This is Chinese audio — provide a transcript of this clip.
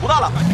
不大了，反正。